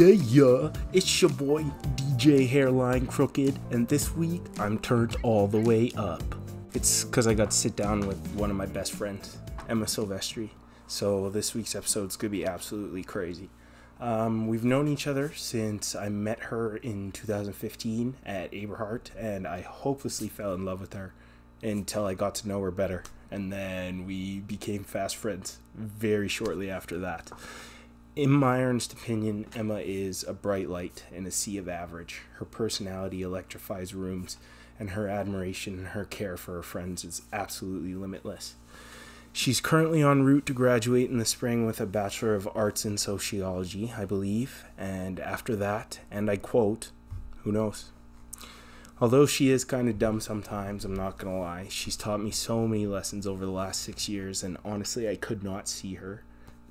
Yeah, yeah, it's your boy DJ Hairline Crooked, and this week I'm turned all the way up. It's because I got to sit down with one of my best friends, Emma Silvestri. So this week's episode's gonna be absolutely crazy. Um, we've known each other since I met her in 2015 at Aberhart, and I hopelessly fell in love with her until I got to know her better, and then we became fast friends very shortly after that. In my earnest opinion, Emma is a bright light in a sea of average. Her personality electrifies rooms, and her admiration and her care for her friends is absolutely limitless. She's currently en route to graduate in the spring with a Bachelor of Arts in Sociology, I believe, and after that, and I quote, who knows? Although she is kind of dumb sometimes, I'm not gonna lie, she's taught me so many lessons over the last six years, and honestly, I could not see her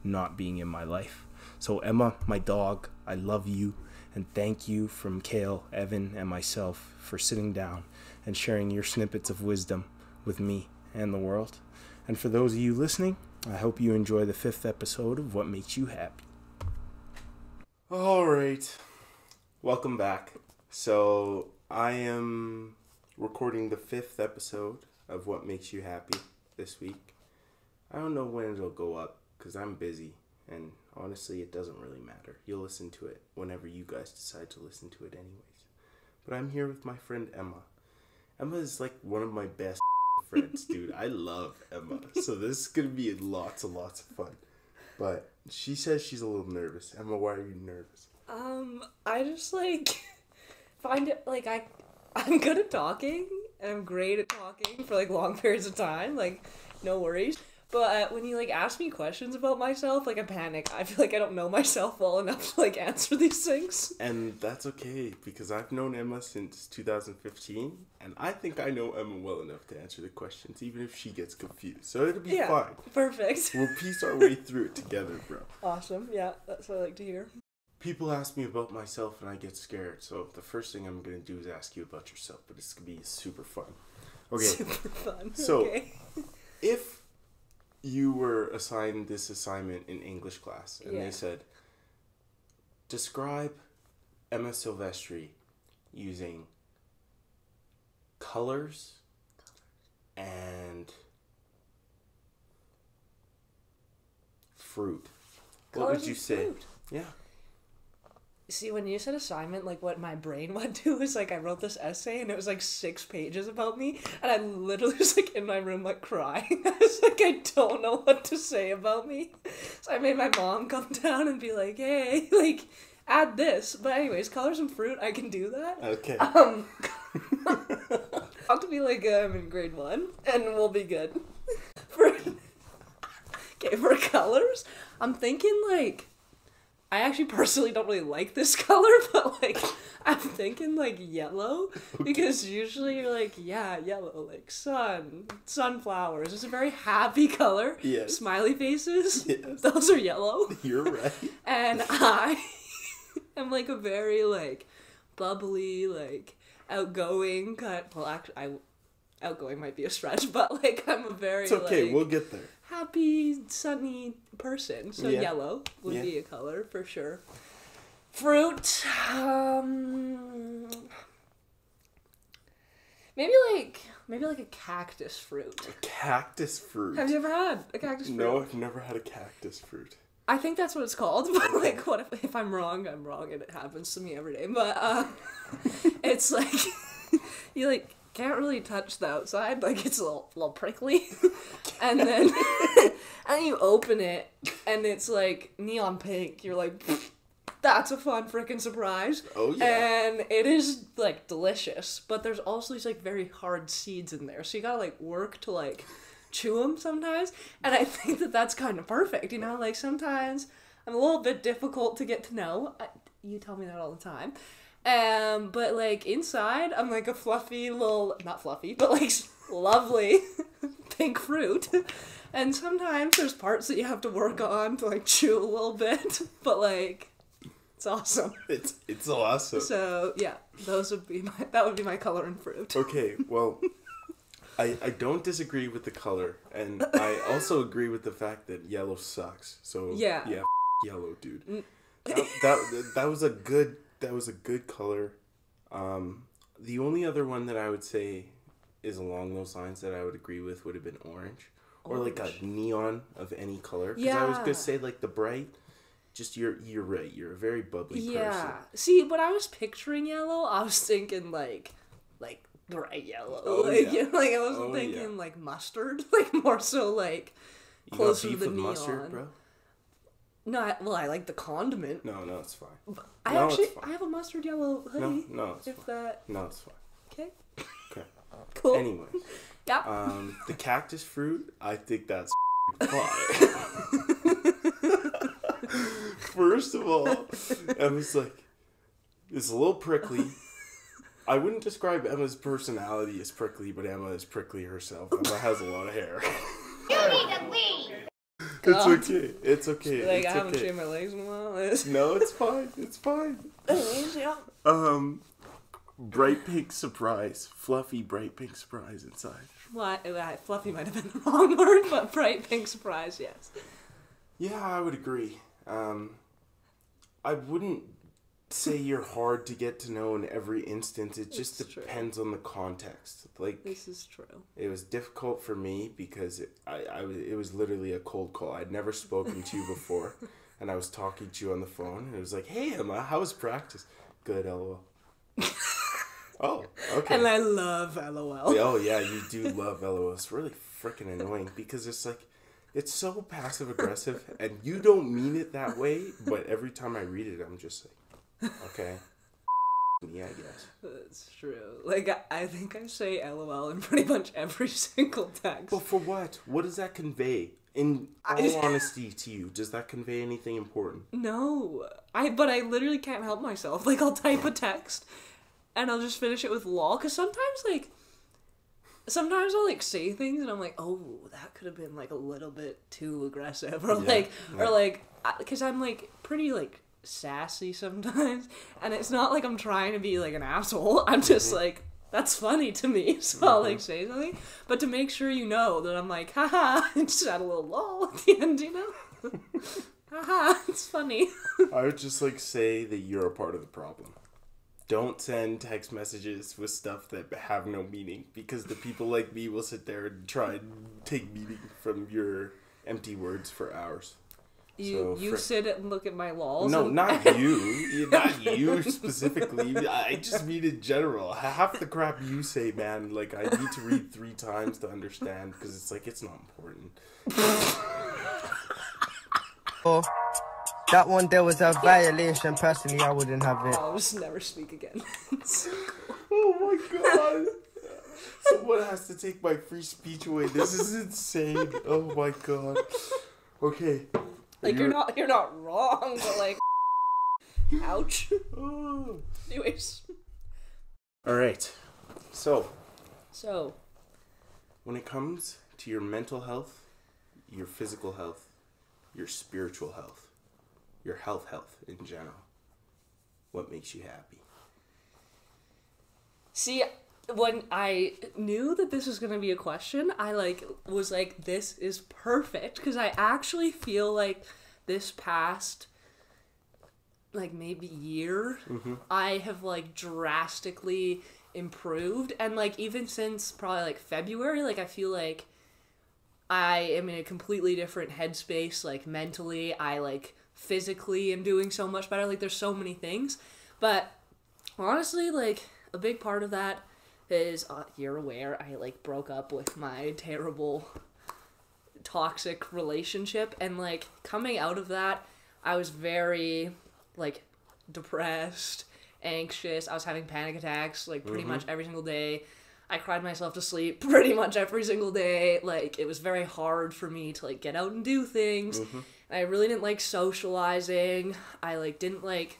not being in my life. So, Emma, my dog, I love you, and thank you from Cale, Evan, and myself for sitting down and sharing your snippets of wisdom with me and the world. And for those of you listening, I hope you enjoy the fifth episode of What Makes You Happy. All right. Welcome back. So, I am recording the fifth episode of What Makes You Happy this week. I don't know when it'll go up because I'm busy, and honestly, it doesn't really matter. You'll listen to it whenever you guys decide to listen to it, anyways. But I'm here with my friend Emma. Emma is like one of my best friends, dude. I love Emma. So this is gonna be lots and lots of fun. But she says she's a little nervous. Emma, why are you nervous? Um, I just like find it like I I'm good at talking and I'm great at talking for like long periods of time, like no worries. But uh, when you like ask me questions about myself, like I panic. I feel like I don't know myself well enough to like answer these things. And that's okay because I've known Emma since 2015, and I think I know Emma well enough to answer the questions, even if she gets confused. So it'll be Yeah, fine. perfect. We'll piece our way through it together, bro. Awesome. Yeah, that's what I like to hear. People ask me about myself and I get scared, so the first thing I'm gonna do is ask you about yourself, but it's gonna be super fun. Okay, Super fun. So- okay. if you were assigned this assignment in English class and Yeah. they said, describe Emma Silvestri using colors and fruit, what would you say? fruit. Yeah. See, when you said assignment, like what my brain went to was like I wrote this essay and it was like six pages about me, and I literally was like in my room like crying. I was like, I don't know what to say about me. So I made my mom come down and be like, hey, like add this. But anyways, colors and fruit, I can do that. Okay. Um, I'll have to be like I'm in grade one, and we'll be good. For okay, for colors, I'm thinking like I actually personally don't really like this color, but like I'm thinking like yellow because usually you're like yeah yellow like sun sunflowers. It's a very happy color. Yes. Smiley faces. Yes. Those are yellow You're right. and I am like a very like bubbly, like outgoing kind. Well, actually, I outgoing might be a stretch, but like I'm a very It's okay. like we'll get there. Happy, sunny person. So Yeah. yellow would Yeah. be a color for sure. Fruit, um, maybe like maybe like a cactus fruit. Cactus fruit. Have you ever had a cactus fruit? No, I've never had a cactus fruit. I think that's what it's called, but like, what if, if I'm wrong? I'm wrong, and it happens to me every day. But uh, it's like you like can't really touch the outside, like it's a little, little prickly, and then and you open it, and it's like neon pink. You're like, that's a fun freaking surprise. Oh, yeah. and it is like delicious, but there's also these like very hard seeds in there, so you gotta like work to like chew them sometimes. And I think that that's kind of perfect, you know. Like sometimes I'm a little bit difficult to get to know. I, you tell me that all the time. Um, but like inside, I'm like a fluffy little, not fluffy, but like lovely pink fruit. And sometimes there's parts that you have to work on to like chew a little bit, but like it's awesome. It's it's awesome. So yeah, those would be my that would be my color and fruit. Okay, well, I I don't disagree with the color, and I also agree with the fact that yellow sucks. So Yeah. yeah, yellow, dude. That, that that was a good that was a good color. Um, the only other one that I would say is along those lines that I would agree with would have been orange, or like a neon of any color. Because I was gonna say like the bright. Just you're you're right. You're a very bubbly Yeah. person. See, when I was picturing yellow, I was thinking like, like bright yellow. Oh, like, yeah. like I wasn't Oh, thinking yeah. like mustard. Like more so like You closer to beef the with neon. mustard, bro? No, I, well, I like the condiment. No, no, it's fine. I No, actually fine. I have a mustard yellow No, hoodie. no, it's if fine. that No, it's fine. okay, Okay. cool. Anyway, yeah. um, the cactus fruit, I think that's fine. First of all, Emma's like, it's a little prickly. I wouldn't describe Emma's personality as prickly, but Emma is prickly herself. Emma has a lot of hair. It's okay. It's okay. like it's I haven't okay. shaved my legs in a while. No, it's fine. It's fine. Um, bright pink surprise, fluffy bright pink surprise inside. Well, I, I- fluffy might have been the wrong word, but bright pink surprise, yes. Yeah, I would agree. Um, I wouldn't say you're hard to get to know in every instance. It just It's true. depends on the context. Like This is true. it was difficult for me because it, I, I was- it was literally a cold call. I'd never spoken to you before, and I was talking to you on the phone. And it was like, "Hey Emma, how was practice? Good, lol." oh, okay. And I love LOL. Oh yeah, you do love LOL. It's really freaking annoying because it's like it's so passive aggressive and you don't mean it that way, but every time I read it I'm just like, okay. Yeah, I guess. That's true. Like I, I think I say LOL in pretty much every single text. But for what? What does that convey? In all I- honesty to you, does that convey anything important? No, I but I literally can't help myself. Like I'll type a text, and I'll just finish it with lol. Cause sometimes like, sometimes I'll like say things, and I'm like, oh, that could have been like a little bit too aggressive, or Yeah, like, yeah. or like, cause I'm like pretty like sassy sometimes, and it's not like I'm trying to be like an asshole. I'm just Mm-hmm. like. That's funny to me, so I'll like say something, but to make sure you know that I'm like, haha, and just add a little lol at the end, you know? haha, it's funny. I would just like say that you're a part of the problem. Don't send text messages with stuff that have no meaning because the people like me will sit there and try and take meaning from your empty words for hours. You So, you fr- sit and look at my walls. No, and- not you. You- Not you specifically. I just mean in general. Half the crap you say, man, like I need to read three times to understand because it's like it's not important. Oh, that one there was a violation. Personally, I wouldn't have it. Oh, I'll just never speak again. Oh my god. Someone has to take my free speech away. This is insane. Oh my god. Okay. Like you're not you're not wrong, but like, ouch. Anyways, All right. So, so when it comes to your mental health, your physical health, your spiritual health, your health health in general, what makes you happy? see when I knew that this was gonna be a question, I like was like, this is perfect. Because I actually feel like this past like maybe year mm-hmm. i have like drastically improved. And like even since probably like february like i feel like i am in a completely different headspace like mentally. I like physically am doing so much better. Like there's so many things. But honestly like a big part of that is uh, you're aware i like broke up with my terrible toxic relationship. And like coming out of that i was very like depressed anxious. I was having panic attacks like pretty much every single day. I cried myself to sleep pretty much every single day. Like it was very hard for me to like get out and do things. And i really didn't like socializing. I like didn't like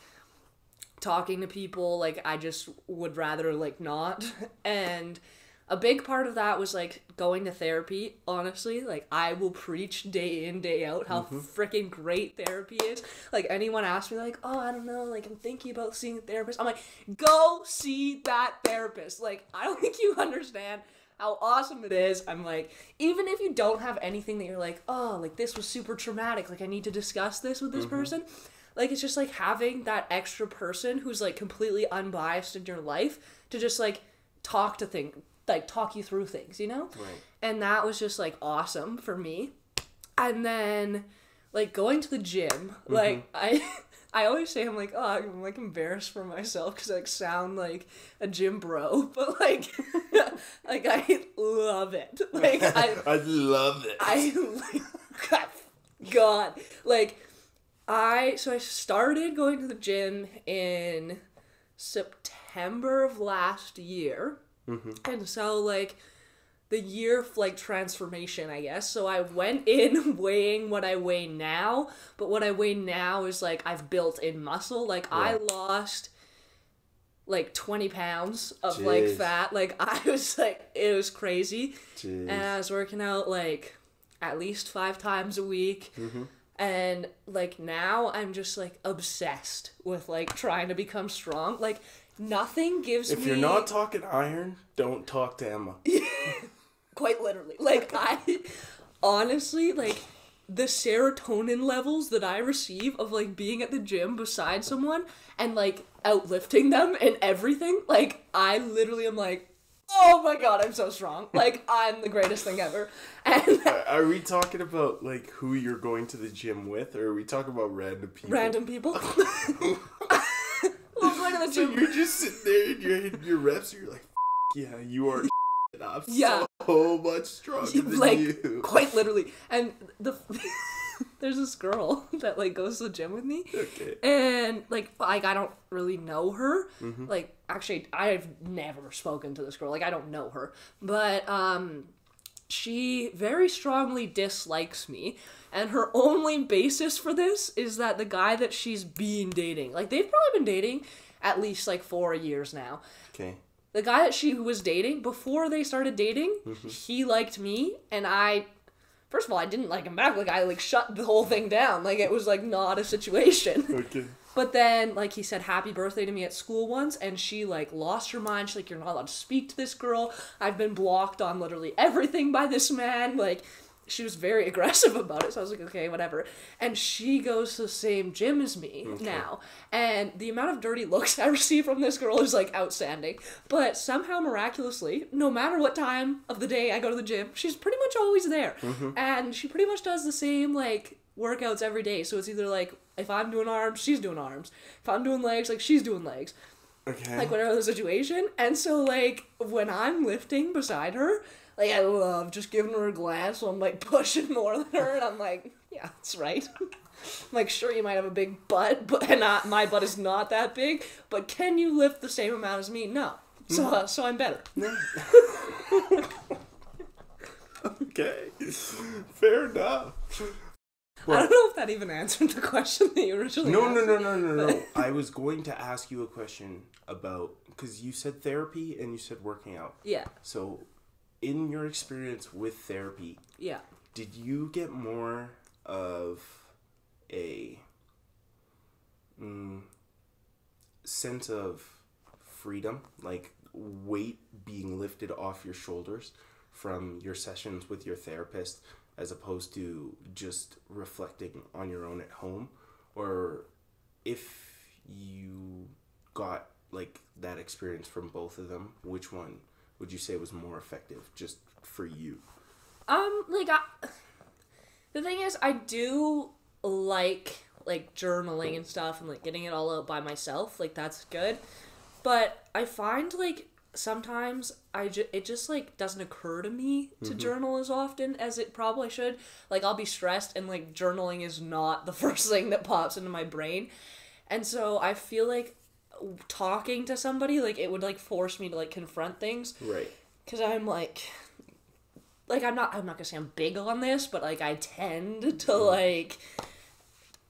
talking to people like i just would rather like not. And a big part of that was like going to therapy honestly. Like i will preach day in day out how mm-hmm. freaking great therapy is. Like anyone asks me like oh i don't know like i'm thinking about seeing a therapist. I'm like go see that therapist. Like i don't think you understand how awesome it is. I'm like even if you don't have anything that you're like oh like this was super traumatic like i need to discuss this with this mm-hmm. person like it's just like having that extra person who's like completely unbiased in your life to just like talk to things like talk you through things you know Right. and that was just like awesome for me and then like going to the gym mm-hmm. like i i always say i'm like oh i'm like embarrassed for myself because i like sound like a gym bro but like like i love it like i I love it. I like God, like I so I started going to the gym in September of last year, and so like the year of like transformation, I guess. So I went in weighing what I weigh now, but what I weigh now is like I've built in muscle. Like I lost like 20 pounds of like fat. Like I was like it was crazy. Jeez. And I was working out like at least 5 times a week. Mm-hmm. And like now I'm just like obsessed with like trying to become strong. Like nothing gives if me you're not talking iron, don't talk to Emma. quite literally. Like I honestly like the serotonin levels that I receive of like being at the gym beside someone and like outlifting them and everything, like I literally am like, oh my god, I'm so strong. Like I'm the greatest thing ever. And Are we talking about like who you're going to the gym with, or are we talking about random people? random people. well, I'm going to the So you're just sitting there and you're hitting your reps, and you're like, "F- "Yeah, you are." I'm Yeah. so much stronger than like you. quite literally. And the there's this girl that like goes to the gym with me. Okay. and like like I don't really know her. Mm-hmm. Like actually I've never spoken to this girl. Like I don't know her. But um she very strongly dislikes me and her only basis for this is that the guy that she's been dating. Like they've probably been dating at least like 4 years now. Okay. The guy that she was dating before they started dating, he liked me and I First of all, I didn't like him back. Like I like shut the whole thing down. Like it was like not a situation. Okay. But then, like, he said happy birthday to me at school once, and she, like, lost her mind. She's like, You're not allowed to speak to this girl. I've been blocked on literally everything by this man. Like, she was very aggressive about it. So I was like, Okay, whatever. And she goes to the same gym as me now. And the amount of dirty looks I receive from this girl is, like, outstanding. But somehow, miraculously, no matter what time of the day I go to the gym, she's pretty much always there. Mm-hmm. And she pretty much does the same, like, workouts every day. So it's either like if I'm doing arms, she's doing arms. If I'm doing legs, like she's doing legs. Okay. Like whatever the situation. And so like when I'm lifting beside her, like I love just giving her a glance. So I'm like pushing more than her, and I'm like, yeah, that's right. I'm like, sure, you might have a big butt, but and not my butt is not that big. But can you lift the same amount as me? No. So uh, so I'm better. okay. Fair enough. I don't know if that even answered the question that you originally No, no, no, no, no, no. I was going to ask you a question about because you said therapy and you said working out. Yeah, So, in your experience with therapy, yeah. did you get more of a mm, sense of freedom, like weight being lifted off your shoulders from your sessions with your therapist, as opposed to just reflecting on your own at home? Or if you got like that experience from both of them, which one would you say it was more effective just for you? Um, like I, the thing is, I do like like journaling and stuff and like getting it all out by myself. Like that's good, but I find like sometimes I ju- it just like doesn't occur to me to journal as often as it probably should. Like I'll be stressed and like journaling is not the first thing that pops into my brain, and so I feel like talking to somebody like it would like force me to like confront things Right. because I'm like, like I'm not I'm not gonna say I'm big on this, but like I tend to mm-hmm. like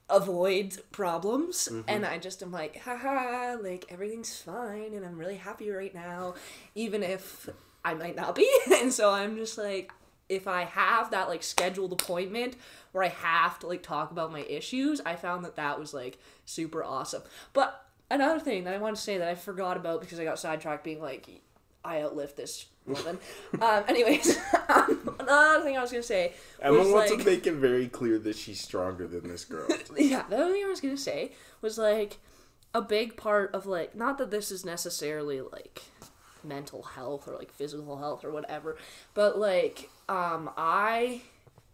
avoid problems, mm-hmm. and I just am like, haha, like everything's fine, and I'm really happy right now, even if I might not be, and so I'm just like. If I have that like scheduled appointment where I have to like talk about my issues, I found that that was like super awesome. But another thing that I want to say that I forgot about because I got sidetracked being like, I outlift this woman. um, anyways, um, another thing I was gonna say Emma was wants like, to make it very clear that she's stronger than this girl. yeah, the other thing I was gonna say was like a big part of like not that this is necessarily like mental health or like physical health or whatever, but like um I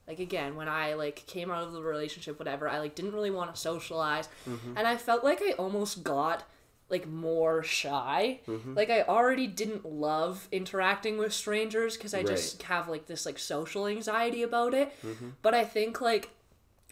like again when I like came out of the relationship whatever I like didn't really want to socialize mm-hmm. and I felt like I almost got like more shy. Mm-hmm. Like I already didn't love interacting with strangers because I just have like this like social anxiety about it. Mm-hmm. But I think like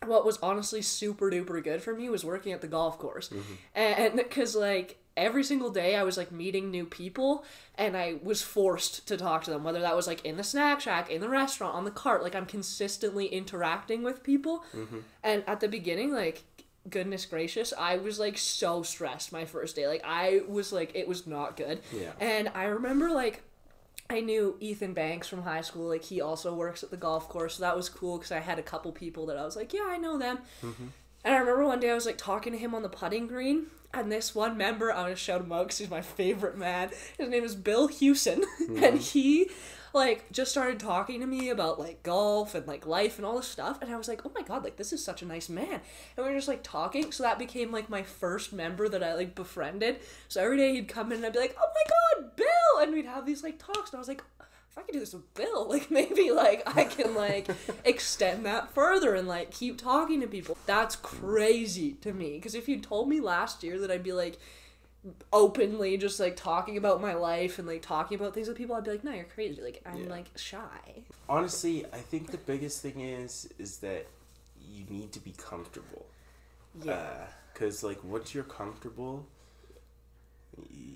what was honestly super duper good for me was working at the golf course. And because, like, every single day I was, like, meeting new people and I was forced to talk to them, whether that was, like, in the snack shack, in the restaurant, on the cart. Like, I'm consistently interacting with people. Mm-hmm. And at the beginning, like, goodness gracious, I was, like, so stressed my first day. Like, I was, like, it was not good. Yeah. And I remember, like, I knew Ethan Banks from high school. Like he also works at the golf course, so that was cool because I had a couple people that I was like, yeah, I know them. Mm-hmm. And I remember one day I was like talking to him on the putting green, and this one member, I'm gonna shout him out because he's my favorite man. His name is Bill Hewson, and mm-hmm. he like just started talking to me about like golf and like life and all this stuff. And i was like oh my god like this is such a nice man. And we were just like talking. So that became like my first member that i like befriended. So every day he'd come in and i'd be like oh my god bill! And we'd have these like talks. And i was like if I could do this with Bill, like maybe like I can like extend that further and like keep talking to people. That's crazy to me because if you told me last year that I'd be like openly just like talking about my life and like talking about things with people, I'd be like, no, you're crazy. Like I'm Yeah. like shy. Honestly, I think the biggest thing is is that you need to be comfortable. Yeah. Uh, because like once you're comfortable,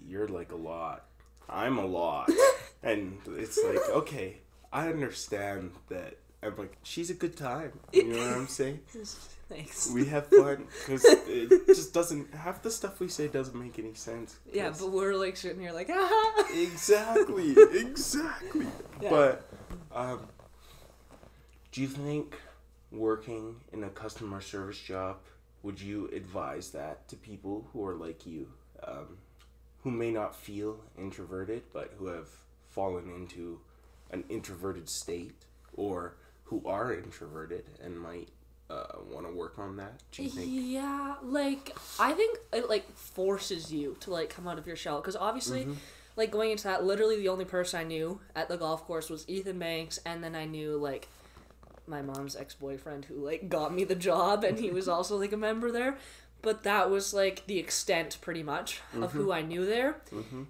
you're like a lot. I'm a lot, and it's like okay, I understand that. I'm like she's a good time. You know what I'm saying? Thanks. We have fun because it just doesn't half the stuff we say doesn't make any sense. Yeah, but we're like sitting here like, ah. exactly, exactly. Yeah. But um, do you think working in a customer service job would you advise that to people who are like you, um, who may not feel introverted but who have fallen into an introverted state, or who are introverted and might uh, want to work on that? Do you think? Yeah, like I think it like forces you to like come out of your shell because obviously, Mm-hmm. like going into that, literally the only person I knew at the golf course was Ethan Banks, and then I knew like my mom's ex boyfriend who like got me the job, and he was also like a member there. But that was like the extent, pretty much, of Mm-hmm. who I knew there,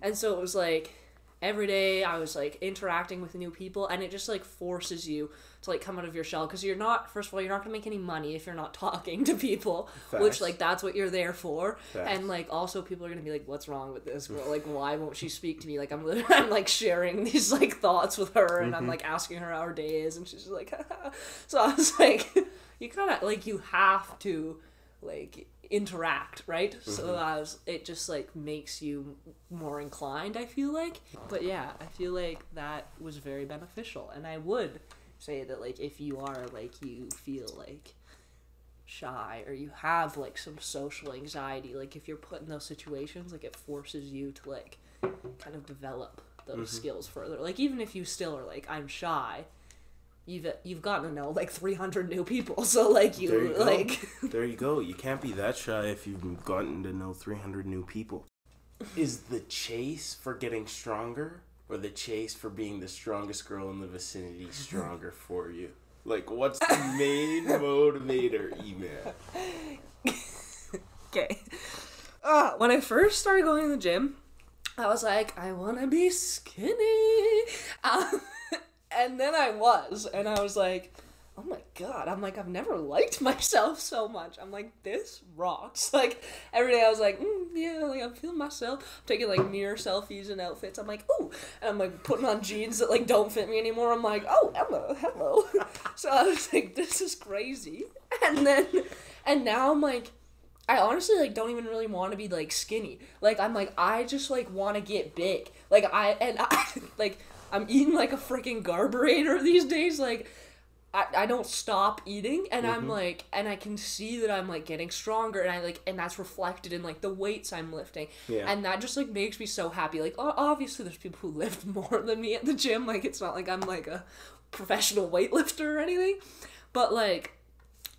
and so it was like every day I was like interacting with new people, and it just like forces you to like come out of your shell because you're not first of all you're not gonna make any money if you're not talking to people Facts. which like that's what you're there for Facts. and like also people are gonna be like what's wrong with this girl like why won't she speak to me like i'm literally, i'm like sharing these like thoughts with her and i'm Mm-hmm. like asking her how her day is and she's just like so i was like you kind of like you have to like interact right so Mm-hmm. I was, it just like makes you more inclined i feel like but yeah i feel like that was very beneficial and i would say that like if you are like you feel like shy or you have like some social anxiety like if you're put in those situations like it forces you to like kind of develop those Mm-hmm. skills further like even if you still are like i'm shy you've you've gotten to know like 300 new people so like you, There you like there you go. You can't be that shy if you've gotten to know 300 new people. Is the chase for getting stronger or the chase for being the strongest girl in the vicinity stronger for you? Like, what's the main motivator, Emma? Okay. Uh, when I first started going to the gym, I was like, I want to be skinny. Um, and then I was, and I was like, oh my god, I'm like, I've never liked myself so much. I'm like, this rocks. Like, every day I was like, mm, yeah, like, I'm feeling myself. I'm taking like mirror selfies and outfits. I'm like, ooh. And I'm like putting on jeans that like don't fit me anymore. I'm like, oh, Emma, hello. so I was like, this is crazy. And then, and now I'm like, I honestly like don't even really want to be like skinny. Like I'm like I just like want to get big. Like I and I like I'm eating like a freaking garburator these days. Like I, I don't stop eating and I'm like and I can see that I'm like getting stronger and I like and that's reflected in like the weights I'm lifting. Yeah. And that just like makes me so happy. Like obviously there's people who lift more than me at the gym. Like it's not like I'm like a professional weightlifter or anything, but like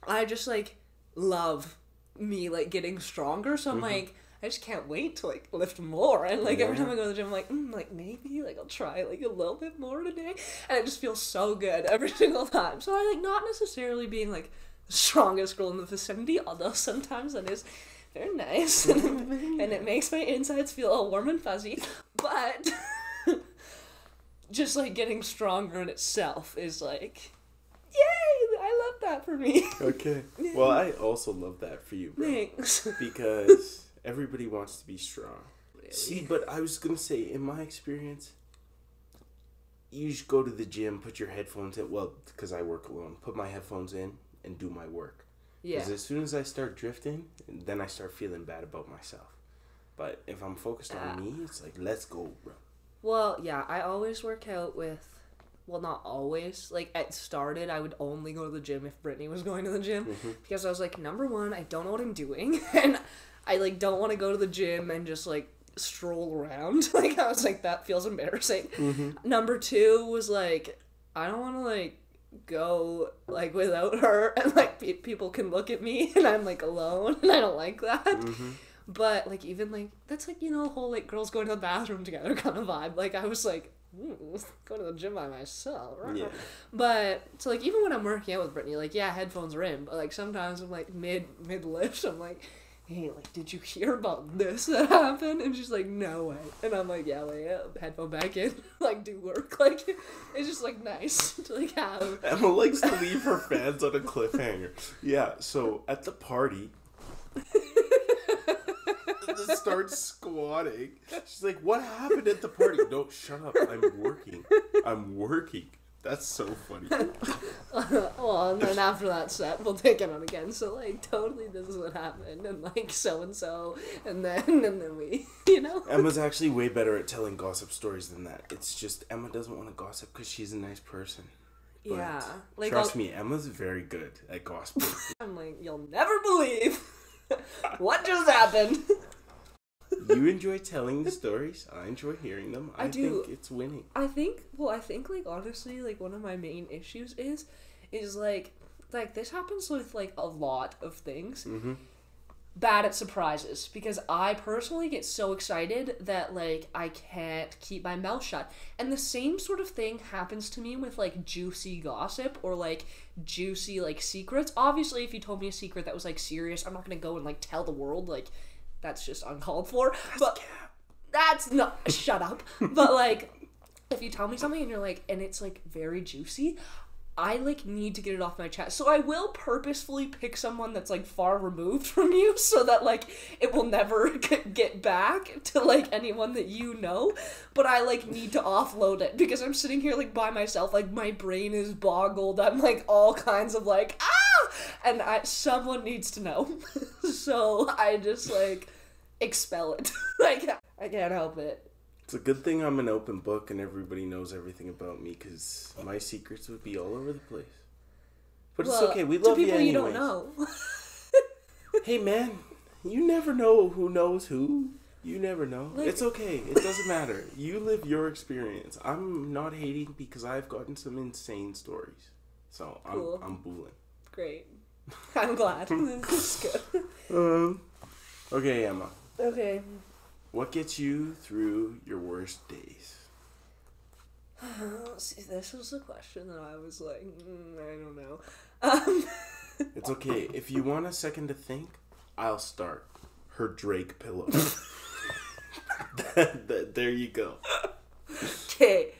I just like love me like getting stronger. So I'm Mm-hmm. like. I just can't wait to like lift more, and like every time I go to the gym, I'm like, mm, like maybe like I'll try like a little bit more today, and it just feels so good every single time. So I like not necessarily being like the strongest girl in the vicinity, although sometimes that is very nice, and it makes my insides feel all warm and fuzzy. But just like getting stronger in itself is like, yay! I love that for me. Okay. Well, I also love that for you, bro. Thanks. Because everybody wants to be strong. See, but I was gonna say, in my experience, you just go to the gym, put your headphones in. Well, because I work alone, put my headphones in and do my work. Yeah. Because as soon as I start drifting, then I start feeling bad about myself. But if I'm focused on Ah. me, it's like, let's go, bro. Well, yeah, I always work out with. Well, not always. Like, at started, I would only go to the gym if Brittany was going to the gym. Because I was like, number one, I don't know what I'm doing. And I, like, don't want to go to the gym and just, like, stroll around. like, I was like, that feels embarrassing. Mm-hmm. Number two was, like, I don't want to, like, go, like, without her and, like, pe- people can look at me and I'm, like, alone. And I don't like that. Mm-hmm. But like even like that's like you know the whole like girls going to the bathroom together kind of vibe. Like I was like go to the gym by myself. Yeah. But so like even when I'm working out with Brittany, like yeah, headphones are in, but like sometimes I'm like mid mid lift, I'm like, hey, like did you hear about this that happened? And she's like, no way. And I'm like, yeah, wait, yeah, headphone back in, like do work. Like it's just like nice to like have. Emma likes to leave her fans on a cliffhanger. Yeah, so at the party, just starts squatting. She's like, "What happened at the party?" No, shut up. I'm working. I'm working. That's so funny. well, and then after that set, we'll take it on again. So like totally, this is what happened, and like so and so, and then and then we, you know. Emma's actually way better at telling gossip stories than that. It's just Emma doesn't want to gossip because she's a nice person. But Yeah, like trust I'll- me, Emma's very good at gossiping. I'm like, you'll never believe what just happened. You enjoy telling the stories. I enjoy hearing them. I, I do. think it's winning. I think, well, I think like honestly, like one of my main issues is, is like, like this happens with like a lot of things. Mm-hmm. Bad at surprises because I personally get so excited that like I can't keep my mouth shut. And the same sort of thing happens to me with like juicy gossip or like juicy like secrets. Obviously, if you told me a secret that was like serious, I'm not gonna go and like tell the world like that's just uncalled for. But that's not shut up. But like if you tell me something and you're like and it's like very juicy, I like need to get it off my chest. So I will purposefully pick someone that's like far removed from you so that like it will never get back to like anyone that you know. But I like need to offload it because I'm sitting here like by myself like my brain is boggled. I'm like all kinds of like ah and I someone needs to know. so I just like expel it. like I can't help it. It's a good thing I'm an open book and everybody knows everything about me because my secrets would be all over the place. But it's okay. We love you people you anyways. don't know. Hey man, you never know who knows who. You never know. Like- it's okay. It doesn't matter. You live your experience. I'm not hating because I've gotten some insane stories. So I'm Cool. I'm booling. Great. I'm glad. this is good. Um. Okay, Emma. Okay. What gets you through your worst days? See, this was a question that I was like, mm, I don't know. Um, It's okay. If you want a second to think, I'll start. Her Drake pillow. That- that- there you go. okay.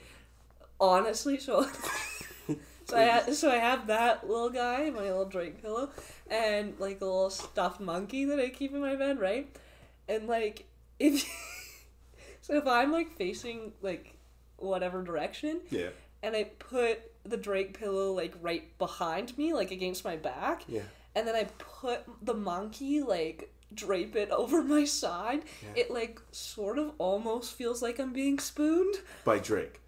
Honestly, so so I ha- so I have that little guy, my little Drake pillow, and like a little stuffed monkey that I keep in my bed, right? And like if so, if I'm like facing like whatever direction, Yeah. and I put the Drake pillow like right behind me, like against my back, Yeah. and then I put the monkey like drape it over my side. Yeah. It like sort of almost feels like I'm being spooned. By Drake.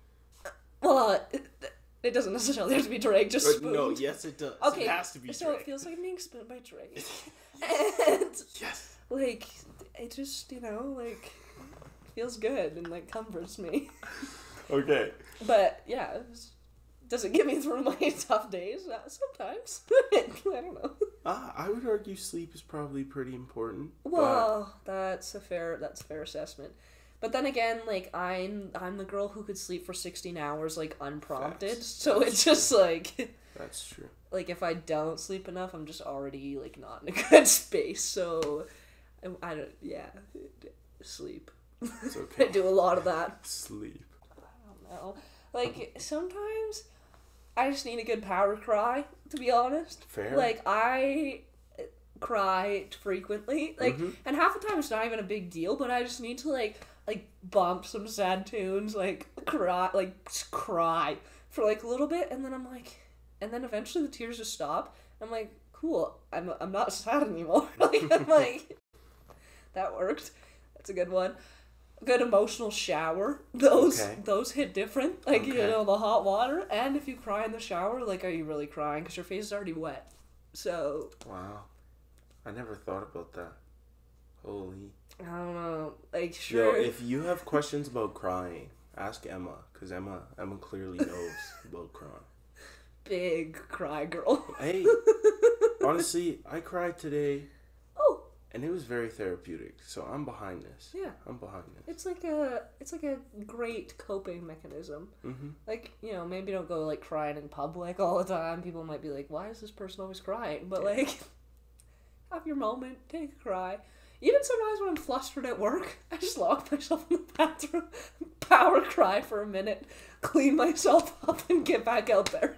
Well, it, it doesn't necessarily have to be Drake, just Uh, spooned. no, yes, it does. Okay, It has to be so Drake. it feels like I'm being spooned by Drake, and yes. Like it just you know like feels good and like comforts me. Okay. But yeah, it was Does it get me through my tough days? Uh, sometimes. I don't know. Uh, I would argue sleep is probably pretty important. but- Well, that's a fair that's a fair assessment. But then again, like I'm I'm the girl who could sleep for sixteen hours like unprompted. So it's just like that's true. like if I don't sleep enough, I'm just already like not in a good space. So I, I don't yeah, sleep. It's I do a lot of that. sleep. No, like sometimes I just need a good power cry. To be honest, Fair. like I cry frequently, like, Mhm. and half the time it's not even a big deal, but I just need to like like bump some sad tunes, like cry, like just cry for like a little bit, and then I'm like, and then eventually the tears just stop. I'm like, cool, I'm I'm not sad anymore. like I'm like, that worked. That's a good one. Good emotional shower. Those Okay. those hit different. Like you know the hot water, and if you cry in the shower, like are you really crying? Because your face is already wet. So Wow. I never thought about that. Holy. I don't know. Like sure. Yo, if you have questions about crying, ask Emma, because Emma, Emma clearly knows about crying. big cry girl. Hey, honestly, I cried today, and it was very therapeutic. So I'm behind this. yeah. I'm behind this. It's like a it's like a great coping mechanism. Mm-hmm. Like you know, maybe don't go like crying in public all the time. People might be like, "Why is this person always crying?" But like, have your moment, take a cry. Even sometimes when I'm flustered at work, I just lock myself in the bathroom, power cry for a minute, clean myself up, and get back out there.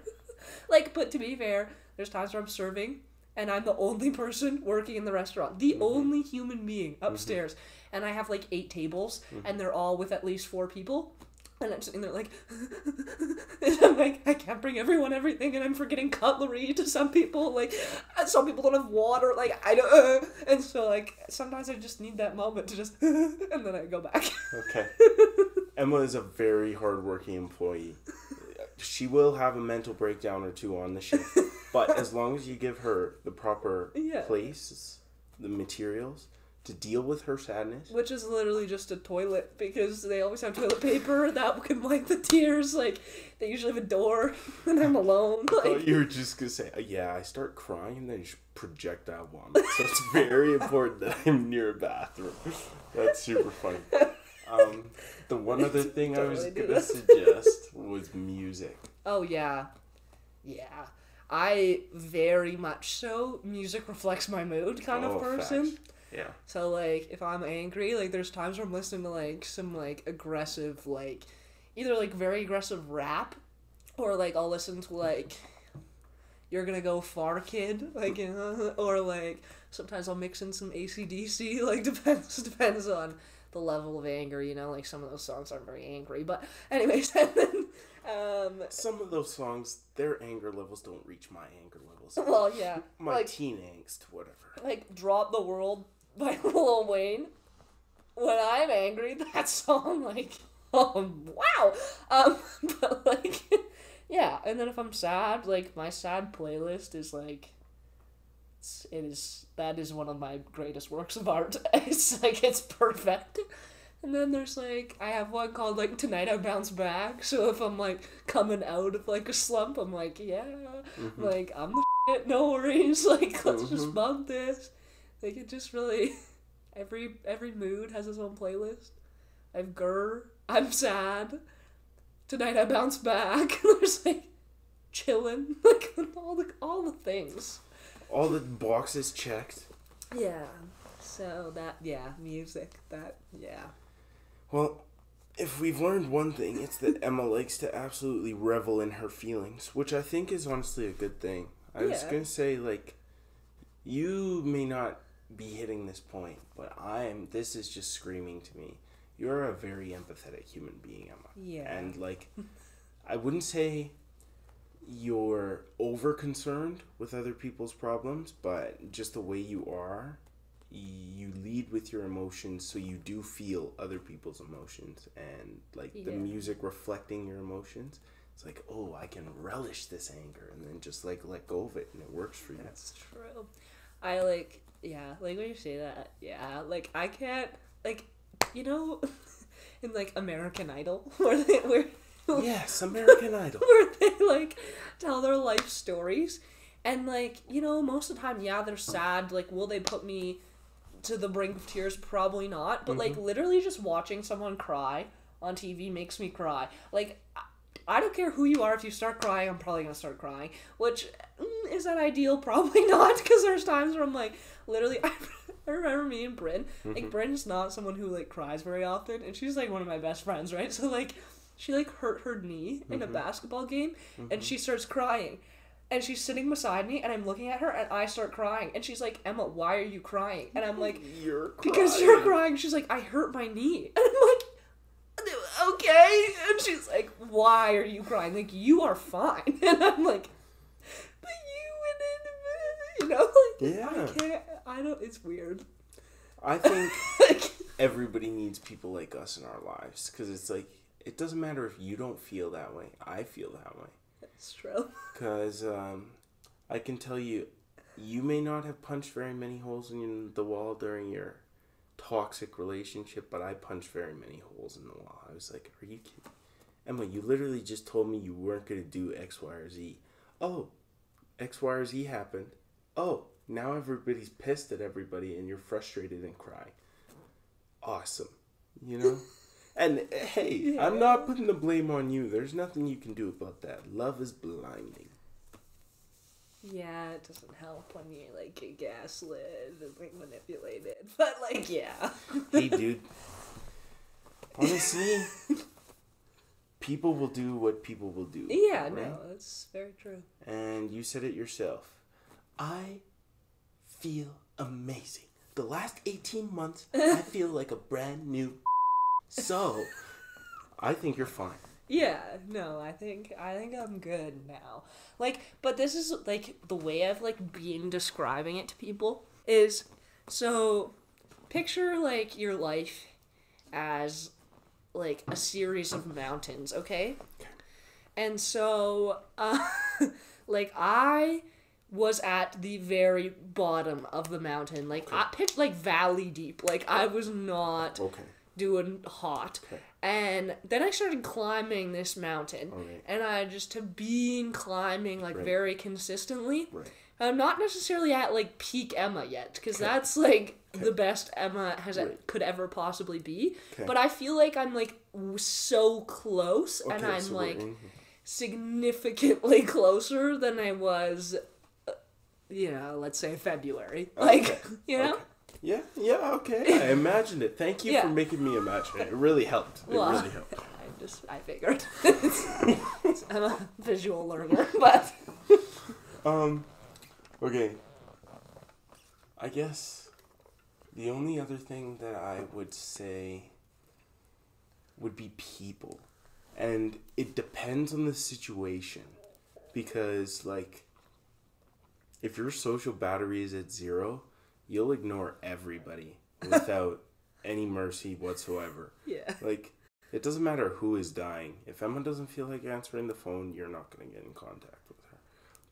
like, but to be fair, there's times where I'm serving and I'm the only person working in the restaurant, the mm-hmm. only human being mm-hmm. upstairs, and I have like eight tables, mm-hmm. and they're all with at least four people. And I'm sitting there like, and I'm like, I can't bring everyone everything, and I'm forgetting cutlery to some people. Like, uh, some people don't have water. Like, I don't. Uh, and so like sometimes I just need that moment to just, and then I go back. Okay. Emma is a very hardworking employee. She will have a mental breakdown or two on the shift, but as long as you give her the proper Yeah. place, the materials to deal with her sadness, Which is literally just a toilet because they always have toilet paper that can wipe the tears. Like they usually have a door, and I'm alone. Like you were just gonna say, "Uh, "Yeah, I start crying and then projectile vomit." So it's very important that I'm near a bathroom. That's super funny. Um, the one other thing I was gonna suggest was music. oh yeah, yeah. I very much so music reflects my mood kind Oh, of person. facts. Yeah. So like if I'm angry, like there's times where I'm listening to like some like aggressive like either like very aggressive rap or like I'll listen to like you're gonna go far kid like you know, or like sometimes I'll mix in some ACDC like depends depends on the level of anger you know like some of those songs aren't very angry but anyways and then um Some of those songs, their anger levels don't reach my anger levels. well yeah My like teen angst, whatever. like Drop the World by Lil Wayne. When I'm angry, that song like oh wow. Um but like yeah, and then if I'm sad, like my sad playlist is like it's, it is that is one of my greatest works of art. It's like it's perfect. And then there's like I have one called like Tonight I Bounce Back. So if I'm like coming out of like a slump, I'm like, yeah, like I'm the shit, no worries. Like let's just Mhm. bump this. Like it just really every every mood has its own playlist. I've grr, I'm sad. Tonight I bounce back. There's like chillin', like all the all the things. All the boxes checked. Yeah. So that yeah, music. That yeah. Well, if we've learned one thing, it's that Emma likes to absolutely revel in her feelings, which I think is honestly a good thing. I was gonna say like, you may not be hitting this point, but I am. This is just screaming to me. You're a very empathetic human being, Emma. Yeah. And like, I wouldn't say you're over concerned with other people's problems, but just the way you are, you lead with your emotions, so you do feel other people's emotions, and like the music reflecting your emotions. It's like, oh, I can relish this anger, and then just like let go of it, and it works for you. That's true. I like yeah, like when you say that, yeah, like I can't like you know in like American Idol where they where Yes, American Idol. where they like tell their life stories. And like you know most of the time yeah they're sad like will they put me to the brink of tears? Probably not. But like literally just watching someone cry on tv makes me cry. Like I- don't care who you are if you start crying i'm probably gonna start crying. Which mm, is that ideal? Probably not because there's times where i'm like literally I, I remember me and Bryn. Like Bryn's not someone who like cries very often, and she's like one of my best friends, right? So like she like hurt her knee in a mm-hmm. basketball game, and mm-hmm. she starts crying, and she's sitting beside me, and I'm looking at her, and I start crying, and she's like, Emma, why are you crying? And I'm like, You're because you're crying. She's like, I hurt my knee, and I'm like, okay, and she's like, why are you crying? Like you are fine, and I'm like, but you went in, you know, like Yeah. I can't. I don't. It's weird. I think Like, everybody needs people like us in our lives because it's like it doesn't matter if you don't feel that way. I feel that way it's true. because um, I can tell you, you may not have punched very many holes in the wall during your toxic relationship, but I punched very many holes in the wall. I was like, "Are you kidding, Emma? You literally just told me you weren't gonna do X, Y, or Z. Oh, X, Y, or Z happened. Oh, now everybody's pissed at everybody, and you're frustrated and crying. Awesome, you know." And uh, hey, I'm not putting the blame on you. There's nothing you can do about that. Love is blinding. Yeah, it doesn't help when you like get gaslit and like manipulated. But like, yeah. Hey, dude. Honestly, people will do what people will do. Yeah, right? no, that's very true. And you said it yourself. I feel amazing. The last 18 months, I feel like a brand new. So, I think you're fine. Yeah, no, I think I think I'm good now. Like, but this is like the way I've like been describing it to people is so picture like your life as like a series of mountains, okay? And so uh like I was at the very bottom of the mountain. Like I picked like valley deep. Like I was not Okay. Doing hot. Okay. And then I started climbing this mountain. Alright. And I just have been climbing like Right. very consistently. Right. I'm not necessarily at like peak Emma yet because that's like the best Emma has Right. could ever possibly be. Okay. But I feel like I'm like so close and I'm so like in- significantly closer than I was uh, you know, let's say February. Like, Okay. you know? Okay. Yeah, yeah, okay. I imagined it. Thank you Yeah. for making me imagine it. It really helped. It Well, really helped. I just I figured I'm a visual learner, but Um, okay. I guess the only other thing that I would say would be people. And it depends on the situation. Because, like, if your social battery is at zero, you'll ignore everybody without any mercy whatsoever. yeah. Like, it doesn't matter who is dying. If Emma doesn't feel like answering the phone, you're not going to get in contact with her.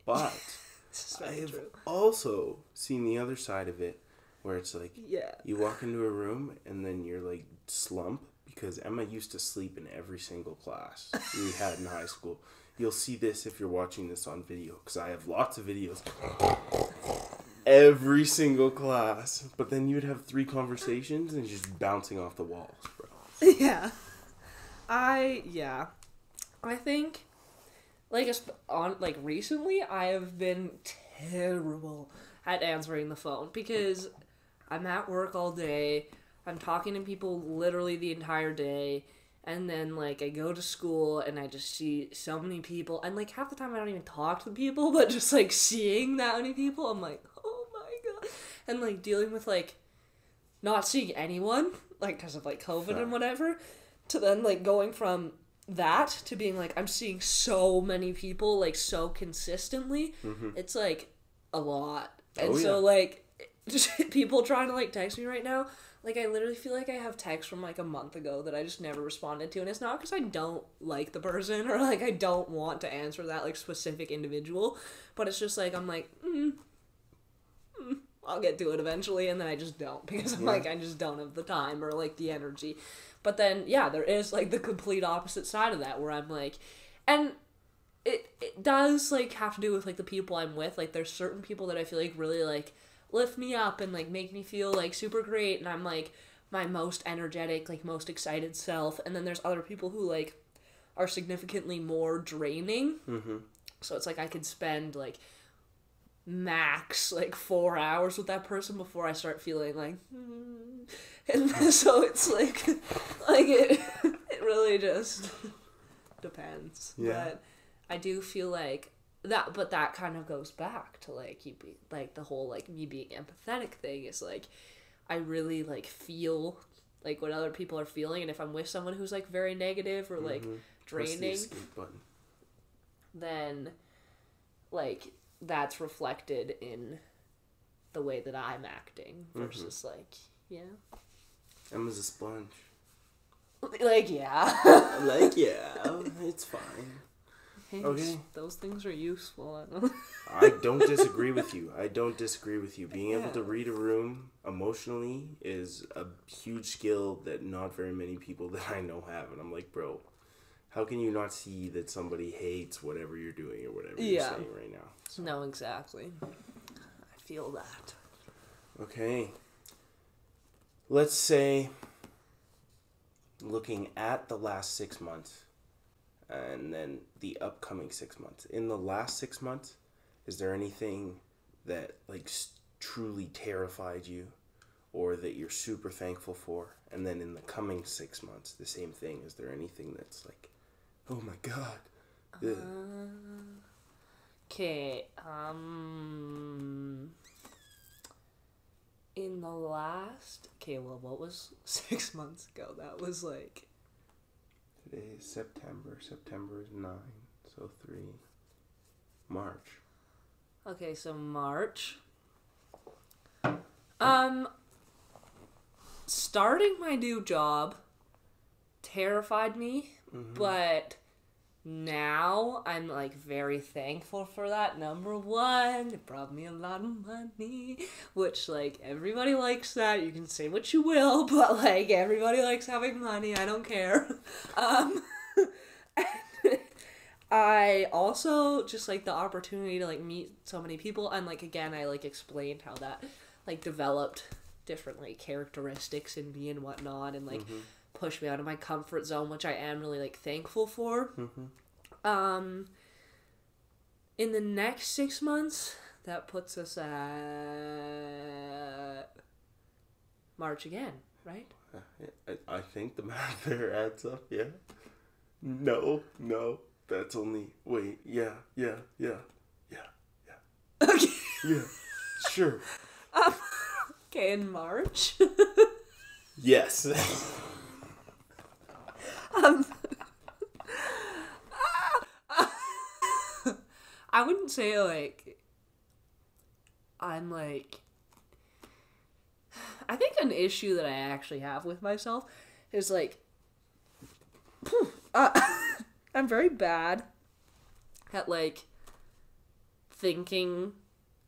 But I have true. also seen the other side of it where it's like Yeah. you walk into a room and then you're like slump because Emma used to sleep in every single class we had in high school. You'll see this if you're watching this on video because I have lots of videos. Every single class, but then you'd have three conversations and just bouncing off the walls, bro. Yeah. I yeah. I think like on like recently I have been terrible at answering the phone because I'm at work all day. I'm talking to people literally the entire day. And then like I go to school and I just see so many people and like half the time I don't even talk to people, but just like seeing that many people, I'm like, and like dealing with like not seeing anyone like because of like COVID Fair. and whatever, to then like going from that to being like I'm seeing so many people like so consistently, it's like a lot, and Oh, so yeah. like people trying to like text me right now. Like I literally feel like I have texts from like a month ago that I just never responded to, and it's not because I don't like the person or like I don't want to answer that like specific individual, but it's just like I'm like, mm, I'll get to it eventually, and then I just don't because I'm like I just don't have the time or like the energy. But then yeah, there is like the complete opposite side of that where I'm like, and it it does like have to do with like the people I'm with. Like there's certain people that I feel like really like lift me up and like make me feel like super great, and I'm like my most energetic, like most excited self. And then there's other people who like are significantly more draining. Mm-hmm. So it's like I could spend like max like four hours with that person before I start feeling like, hmm. and so it's like, like it, it really just depends. Yeah. But I do feel like that, but that kind of goes back to like you be like the whole like me being empathetic thing is like, I really like feel like what other people are feeling, and if I'm with someone who's like very negative or like the draining, button. then like that's reflected in the way that I'm acting mm-hmm. versus like yeah Emma's a sponge. like yeah like, yeah, it's fine. Hey, Okay. those things are useful I don't- disagree with you. I don't disagree with you. Being able to read a room emotionally is a huge skill that not very many people that I know have. And I'm like, bro, how can you not see that somebody hates whatever you're doing or whatever you're saying right now? So, no exactly I feel that okay. Let's say, looking at the last six months and then the upcoming six months. In the last six months, is there anything that like truly terrified you or that you're super thankful for? And then in the coming six months, the same thing. Is there anything that's like, oh my god? ugh." okay um in the last okay well what was six months ago that was like Today is September. September is nine, so three. March. Okay, so March. Um starting my new job terrified me, but now I'm like very thankful for that. Number one, it brought me a lot of money, which like everybody likes that. You can say what you will, but like everybody likes having money. I don't care. Um I also just like the opportunity to like meet so many people and like again I like explained how that like developed different like characteristics in me and whatnot and like pushed me out of my comfort zone which I am really like thankful for. Um in the next six months that puts us at March again, right? I, I think the math there adds up, yeah? No, no. That's only. Wait, yeah, yeah, yeah, yeah, yeah. Okay. Yeah, sure. Okay, in March. Yes. I wouldn't say like I'm like I think an issue that I actually have with myself is like uh, I'm very bad at like thinking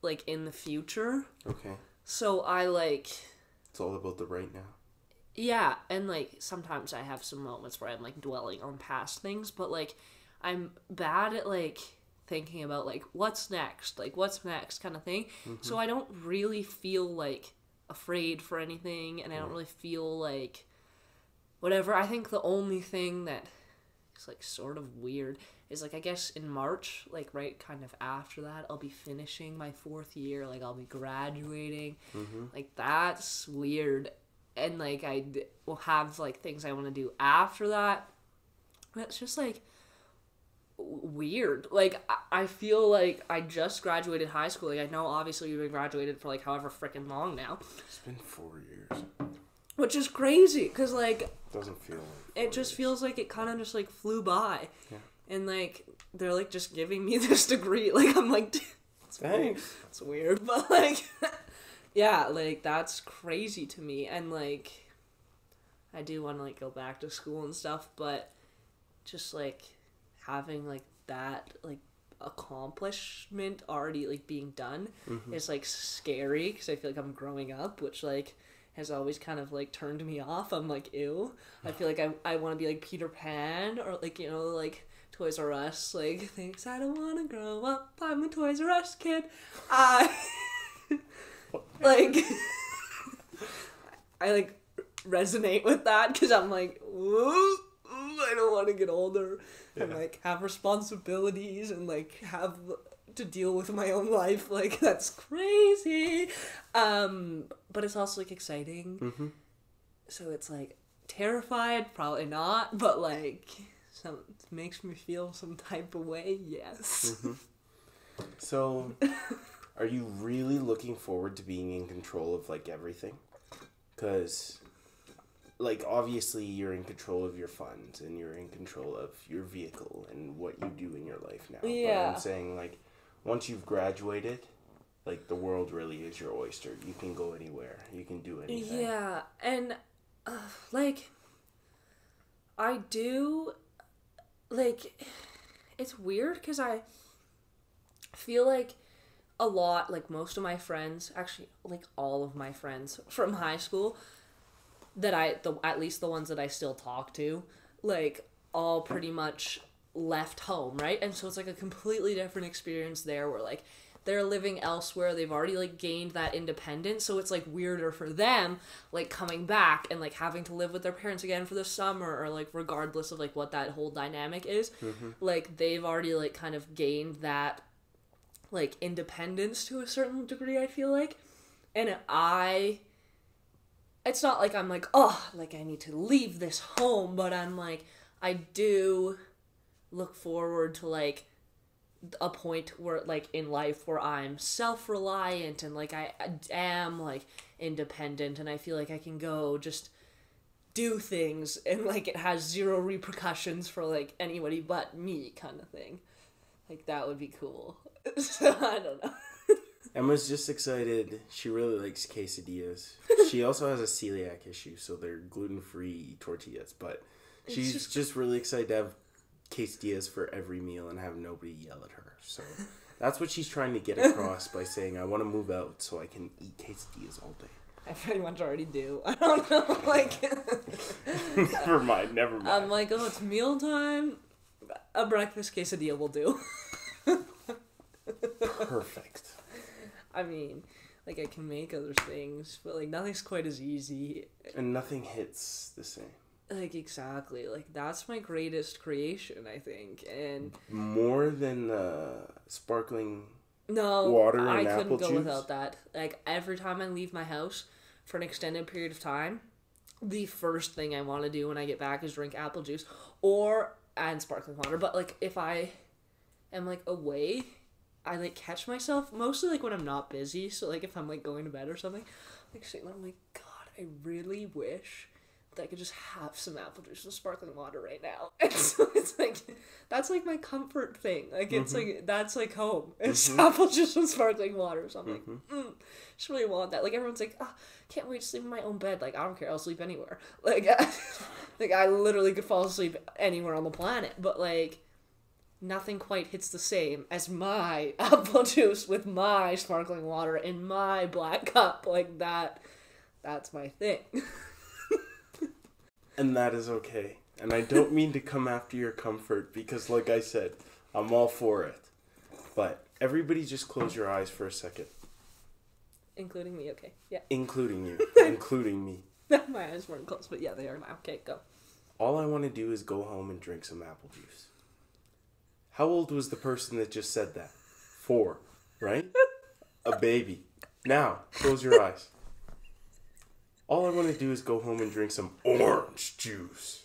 like in the future. okay. So I like It's all about the right now. Yeah, and like sometimes I have some moments where I'm like dwelling on past things, but like I'm bad at like thinking about like what's next, like what's next kind of thing. So mm-hmm. I don't really feel like afraid for anything and I don't mm. really feel like whatever. I think the only thing that is like sort of weird is like I guess in March, like right kind of after that, I'll be finishing my fourth year, like I'll be graduating. Mm-hmm. Like that's weird. And like I d- will have like things I want to do after that. It's just like weird. Like I- feel like I just graduated high school. Like I know obviously you've been graduated for like however freaking long now, It's been four years. which is crazy because like Doesn't feel like. it just years. feels like it kind of just like flew by Yeah. and like they're like just giving me this degree like i'm like it's weird. Thanks. it's weird but like yeah like that's crazy to me and like i do want to like go back to school and stuff but just like having like that like accomplishment already like being done Mm-hmm. is like scary because I feel like I'm growing up, which like has always kind of like turned me off. I'm like, ew. I feel like I I want to be like Peter Pan or like you know like Toys R Us like thinks I don't want to grow up. I'm a Toys R Us kid. I like I like resonate with that because I'm like, ooh, ooh, I don't want to get older and like have responsibilities and like have to deal with my own life. Like that's crazy. Um, but it's also like exciting. Mm-hmm. So it's like terrified, probably not, but like some makes me feel some type of way. Yes. So, are you really looking forward to being in control of like everything? Because, like, obviously, you're in control of your funds and you're in control of your vehicle and what you do in your life now. But Yeah. I'm saying, like, once you've graduated, like, the world really is your oyster. You can go anywhere, you can do anything. Yeah, and uh, like I do like it's weird cuz I feel like a lot like most of my friends, actually like all of my friends from high school that I the at least the ones that I still talk to, like all pretty much left home, right? And so it's like a completely different experience there where like they're living elsewhere, they've already like gained that independence, so it's like weirder for them like coming back and like having to live with their parents again for the summer or like regardless of like what that whole dynamic is. Mm-hmm. Like they've already like kind of gained that like independence to a certain degree, I feel like. And I it's not like I'm like, oh, like I need to leave this home, but I'm like, I do look forward to like a point where like in life where I'm self-reliant and like I am like independent and I feel like I can go just do things and like it has zero repercussions for like anybody but me kind of thing. Like that would be cool. So I don't know. Emma's just excited. She really likes quesadillas. she also has a celiac issue, so they're gluten free tortillas. But she's just- just... really excited to have quesadillas for every meal and have nobody yell at her. So that's what she's trying to get across by saying, "I want to move out so I can eat quesadillas all day." I pretty much already do. I don't know. Like, never mind. Never mind. I'm like, oh, it's mealtime. A breakfast quesadilla will do. Perfect. I mean, like I can make other things, but like nothing's quite as easy. And nothing hits the same. Like exactly, like that's my greatest creation, I think. And More than uh, sparkling. no, Water I and couldn't apple go juice? without that. Like every time I leave my house for an extended period of time, the first thing I want to do when I get back is drink apple juice or and sparkling water. But like if I am like away, I like catch myself mostly like when I'm not busy. So like if I'm like going to bed or something, like sitting there, I'm like, God, I really wish that I could just have some apple juice and sparkling water right now. And so it's like that's like my comfort thing. Like it's like that's like home. It's apple juice and sparkling water. So I'm like, mm, just really want that. Like everyone's like, ah, can't wait to sleep in my own bed. Like I don't care, I'll sleep anywhere. Like, like I literally could fall asleep anywhere on the planet. But like, nothing quite hits the same as my apple juice with my sparkling water in my black cup. Like that, that's my thing. And that is okay. And I don't mean to come after your comfort because, like I said, I'm all for it. But everybody just close your eyes for a second, Including me. Okay, yeah. including you, including me. my eyes weren't closed, but yeah, they are now. Okay, go. All I want to do is go home and drink some apple juice. How old was the person that just said that? Four, right? A baby. Now, close your eyes. All I want to do is go home and drink some orange juice.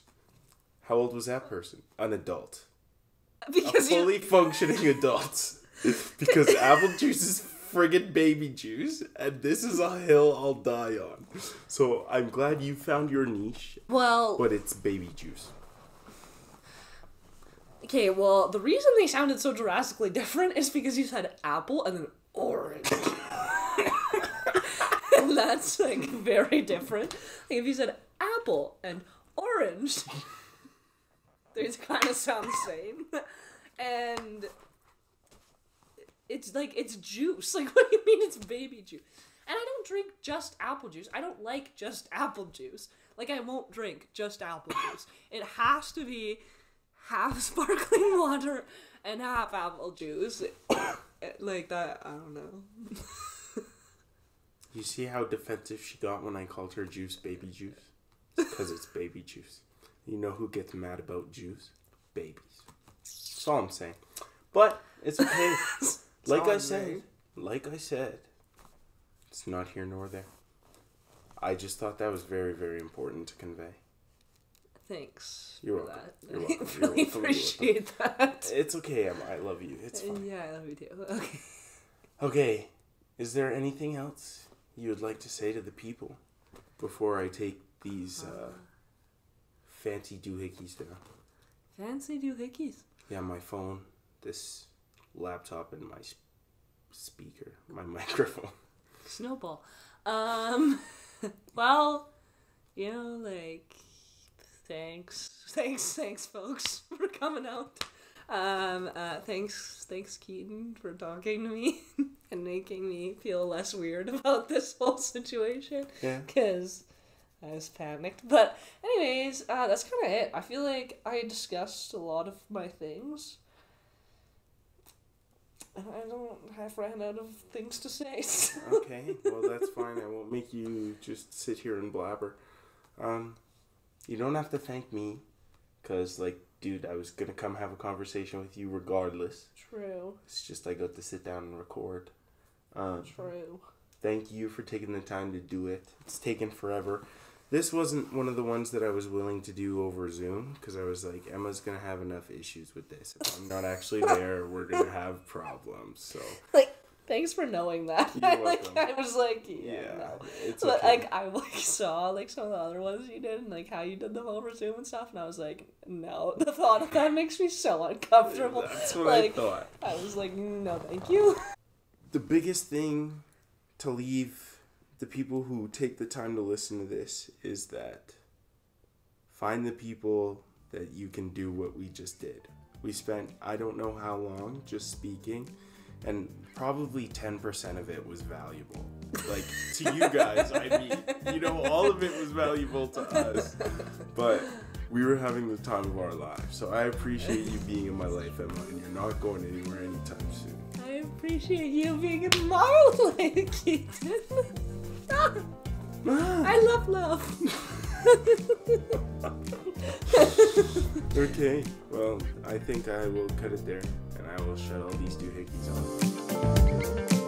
How old was that person? An adult. A Because you fully functioning adult. because apple juice is friggin' baby juice, and this is a hill I'll die on. So I'm glad you found your niche, well, but it's baby juice. Okay. Well, the reason they sounded so drastically different is because you said apple and then orange. and that's like very different. Like if you said apple and orange, they kind of sound the same. And it's like it's juice. Like what do you mean it's baby juice? And I don't drink just apple juice. I don't like just apple juice. Like I won't drink just apple juice. It has to be half sparkling water and half apple juice. like that, I don't know. You see how defensive she got when I called her juice baby juice? Because it's baby juice. You know who gets mad about juice? Babies. That's all I'm saying. But it's okay. like I said, like I said, it's not here nor there. I just thought that was very, very important to convey. Thanks. You're for welcome. That. You're I welcome. You're really welcome. Appreciate that. It's okay, Emma. I love you. It's fine. Yeah, I love you too. Okay. Okay, is there anything else you would like to say to the people before I take these uh, fancy doohickeys down? Fancy doohickeys. Yeah, my phone, this laptop, and my s- speaker, my microphone. Snowball. Um, well, you know, like, thanks, thanks, thanks, folks, for coming out. Um, uh, thanks, thanks, Keaton, for talking to me and making me feel less weird about this whole situation. Yeah. Because I was panicked. But, anyways, uh, that's kind of it. I feel like I discussed a lot of my things. And I don't, I've ran out of things to say. so- Okay, well that's fine. I won't make you just sit here and blabber. Um, you don't have to thank me, cause like, dude, I was gonna come have a conversation with you regardless. True, It's just I got to sit down and record. Um, true. thank you for taking the time to do it. It's taken forever. This wasn't one of the ones that I was willing to do over Zoom because I was like, Emma's gonna have enough issues with this. If I'm not actually there, we're gonna have problems. So Like, thanks for knowing that. Like. I was like, yeah, yeah, no. it's But okay. like, I like saw like some of the other ones you did and like how you did them over Zoom and stuff, and I was like, no, the thought of that makes me so uncomfortable. That's what like, I thought. I was like, no, thank you. The biggest thing to leave the people who take the time to listen to this is that find the people that you can do what we just did. We spent I don't know how long just speaking and probably 10% of it was valuable. Like to you guys, I mean, you know, all of it was valuable to us. But we were having the time of our lives. So I appreciate you being in my life, Emma, and you're not going anywhere anytime soon. I appreciate you being in my life, Keaton. I love love. Okay, well, I think I will cut it there, I will shut all these doohickeys off.